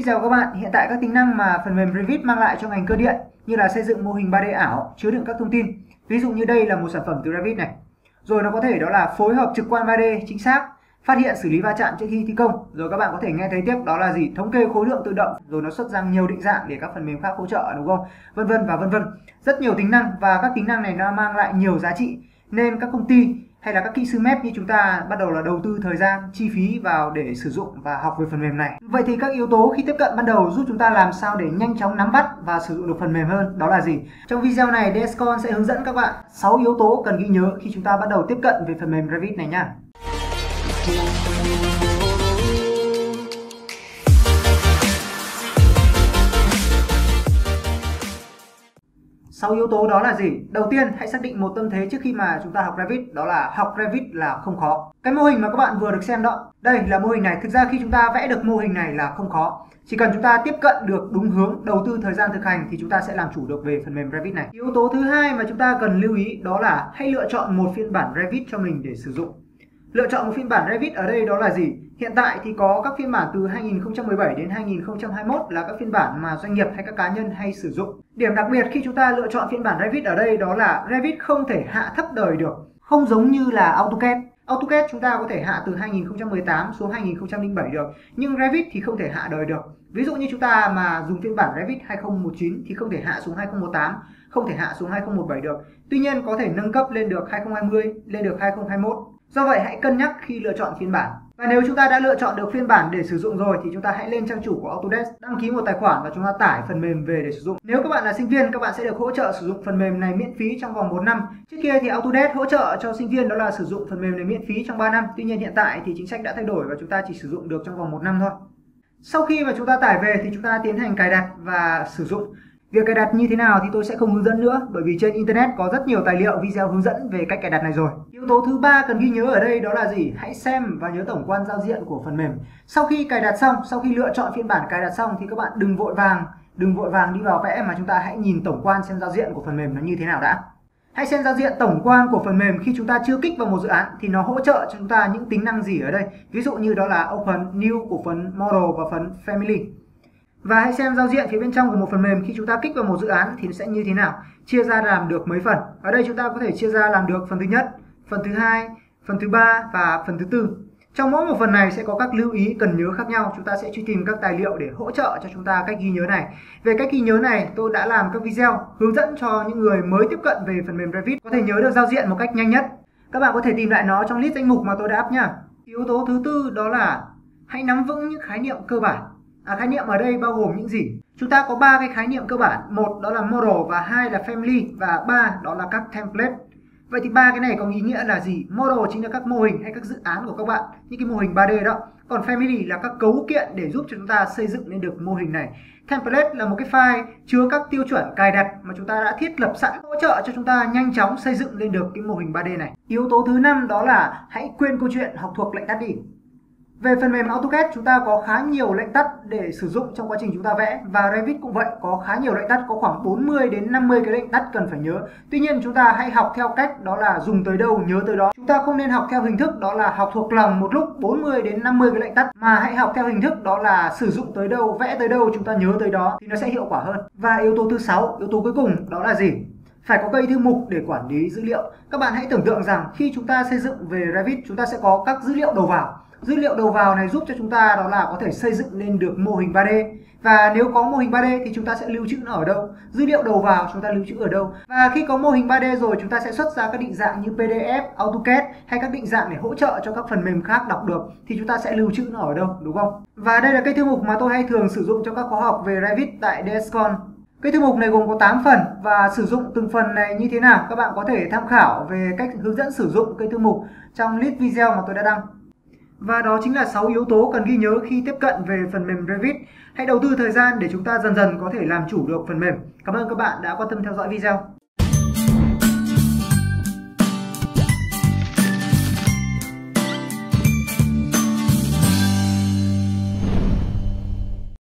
Xin chào các bạn, hiện tại các tính năng mà phần mềm Revit mang lại cho ngành cơ điện như là xây dựng mô hình 3D ảo, chứa đựng các thông tin. Ví dụ như đây là một sản phẩm từ Revit này. Rồi nó có thể đó là phối hợp trực quan 3D chính xác, phát hiện xử lý va chạm trước khi thi công. Rồi các bạn có thể nghe thấy tiếp đó là gì? Thống kê khối lượng tự động, rồi nó xuất ra nhiều định dạng để các phần mềm khác hỗ trợ đúng không? Vân vân và vân vân. Rất nhiều tính năng và các tính năng này nó mang lại nhiều giá trị nên các công ty hay là các kỹ sư mép như chúng ta bắt đầu là đầu tư thời gian, chi phí vào để sử dụng và học về phần mềm này. Vậy thì các yếu tố khi tiếp cận ban đầu giúp chúng ta làm sao để nhanh chóng nắm bắt và sử dụng được phần mềm hơn, đó là gì? Trong video này Descon sẽ hướng dẫn các bạn 6 yếu tố cần ghi nhớ khi chúng ta bắt đầu tiếp cận về phần mềm Revit này nha. 6 yếu tố đó là gì? Đầu tiên hãy xác định một tâm thế trước khi mà chúng ta học Revit đó là học Revit là không khó. Cái mô hình mà các bạn vừa được xem đó, đây là mô hình này. Thực ra khi chúng ta vẽ được mô hình này là không khó. Chỉ cần chúng ta tiếp cận được đúng hướng, đầu tư thời gian thực hành thì chúng ta sẽ làm chủ được về phần mềm Revit này. Yếu tố thứ hai mà chúng ta cần lưu ý đó là hãy lựa chọn một phiên bản Revit cho mình để sử dụng. Lựa chọn một phiên bản Revit ở đây đó là gì? Hiện tại thì có các phiên bản từ 2017 đến 2021 là các phiên bản mà doanh nghiệp hay các cá nhân hay sử dụng. Điểm đặc biệt khi chúng ta lựa chọn phiên bản Revit ở đây đó là Revit không thể hạ thấp đời được. Không giống như là AutoCAD. AutoCAD chúng ta có thể hạ từ 2018 xuống 2007 được, nhưng Revit thì không thể hạ đời được. Ví dụ như chúng ta mà dùng phiên bản Revit 2019 thì không thể hạ xuống 2018, không thể hạ xuống 2017 được. Tuy nhiên có thể nâng cấp lên được 2020, lên được 2021. Do vậy hãy cân nhắc khi lựa chọn phiên bản. Và nếu chúng ta đã lựa chọn được phiên bản để sử dụng rồi thì chúng ta hãy lên trang chủ của Autodesk, đăng ký một tài khoản và chúng ta tải phần mềm về để sử dụng. Nếu các bạn là sinh viên, các bạn sẽ được hỗ trợ sử dụng phần mềm này miễn phí trong vòng 4 năm. Trước kia thì Autodesk hỗ trợ cho sinh viên đó là sử dụng phần mềm này miễn phí trong 3 năm. Tuy nhiên hiện tại thì chính sách đã thay đổi và chúng ta chỉ sử dụng được trong vòng 1 năm thôi. Sau khi mà chúng ta tải về thì chúng ta tiến hành cài đặt và sử dụng. Việc cài đặt như thế nào thì tôi sẽ không hướng dẫn nữa bởi vì trên internet có rất nhiều tài liệu video hướng dẫn về cách cài đặt này rồi. Yếu tố thứ ba cần ghi nhớ ở đây đó là gì? Hãy xem và nhớ tổng quan giao diện của phần mềm. Sau khi cài đặt xong, sau khi lựa chọn phiên bản cài đặt xong thì các bạn đừng vội vàng, đừng vội vàng đi vào vẽ mà chúng ta hãy nhìn tổng quan xem giao diện của phần mềm nó như thế nào đã. Hãy xem giao diện tổng quan của phần mềm khi chúng ta chưa kích vào một dự án thì nó hỗ trợ cho chúng ta những tính năng gì ở đây. Ví dụ như đó là Open, New của phần Model và phần Family. Và hãy xem giao diện phía bên trong của một phần mềm khi chúng ta kích vào một dự án thì nó sẽ như thế nào. Chia ra làm được mấy phần. Ở đây chúng ta có thể chia ra làm được phần thứ nhất, phần thứ hai, phần thứ ba và phần thứ tư. Trong mỗi một phần này sẽ có các lưu ý cần nhớ khác nhau. Chúng ta sẽ truy tìm các tài liệu để hỗ trợ cho chúng ta cách ghi nhớ này. Về cách ghi nhớ này, tôi đã làm các video hướng dẫn cho những người mới tiếp cận về phần mềm Revit có thể nhớ được giao diện một cách nhanh nhất. Các bạn có thể tìm lại nó trong list danh mục mà tôi đã up nhá. Yếu tố thứ tư đó là hãy nắm vững những khái niệm cơ bản. À, khái niệm ở đây bao gồm những gì? Chúng ta có ba cái khái niệm cơ bản, một đó là model và hai là family và ba đó là các template. Vậy thì ba cái này có ý nghĩa là gì? Model chính là các mô hình hay các dự án của các bạn, những cái mô hình 3D đó. Còn family là các cấu kiện để giúp cho chúng ta xây dựng nên được mô hình này. Template là một cái file chứa các tiêu chuẩn cài đặt mà chúng ta đã thiết lập sẵn hỗ trợ cho chúng ta nhanh chóng xây dựng lên được cái mô hình 3D này. Yếu tố thứ năm đó là hãy quên câu chuyện học thuộc lệnh tắt đi. Về phần mềm AutoCAD chúng ta có khá nhiều lệnh tắt để sử dụng trong quá trình chúng ta vẽ và Revit cũng vậy, có khá nhiều lệnh tắt, có khoảng 40 đến 50 cái lệnh tắt cần phải nhớ. Tuy nhiên chúng ta hãy học theo cách đó là dùng tới đâu nhớ tới đó. Chúng ta không nên học theo hình thức đó là học thuộc lòng một lúc 40 đến 50 cái lệnh tắt mà hãy học theo hình thức đó là sử dụng tới đâu, vẽ tới đâu chúng ta nhớ tới đó thì nó sẽ hiệu quả hơn. Và yếu tố thứ sáu, yếu tố cuối cùng đó là gì? Phải có cây thư mục để quản lý dữ liệu. Các bạn hãy tưởng tượng rằng khi chúng ta xây dựng về Revit chúng ta sẽ có các dữ liệu đầu vào. Dữ liệu đầu vào này giúp cho chúng ta đó là có thể xây dựng lên được mô hình 3D và nếu có mô hình 3D thì chúng ta sẽ lưu trữ nó ở đâu? Dữ liệu đầu vào chúng ta lưu trữ ở đâu? Và khi có mô hình 3D rồi chúng ta sẽ xuất ra các định dạng như PDF, AutoCAD hay các định dạng để hỗ trợ cho các phần mềm khác đọc được thì chúng ta sẽ lưu trữ nó ở đâu đúng không? Và đây là cái thư mục mà tôi hay thường sử dụng cho các khóa học về Revit tại Descon cái thư mục này gồm có 8 phần và sử dụng từng phần này như thế nào các bạn có thể tham khảo về cách hướng dẫn sử dụng cây thư mục trong list video mà tôi đã đăng và đó chính là 6 yếu tố cần ghi nhớ khi tiếp cận về phần mềm Revit. Hãy đầu tư thời gian để chúng ta dần dần có thể làm chủ được phần mềm. Cảm ơn các bạn đã quan tâm theo dõi video.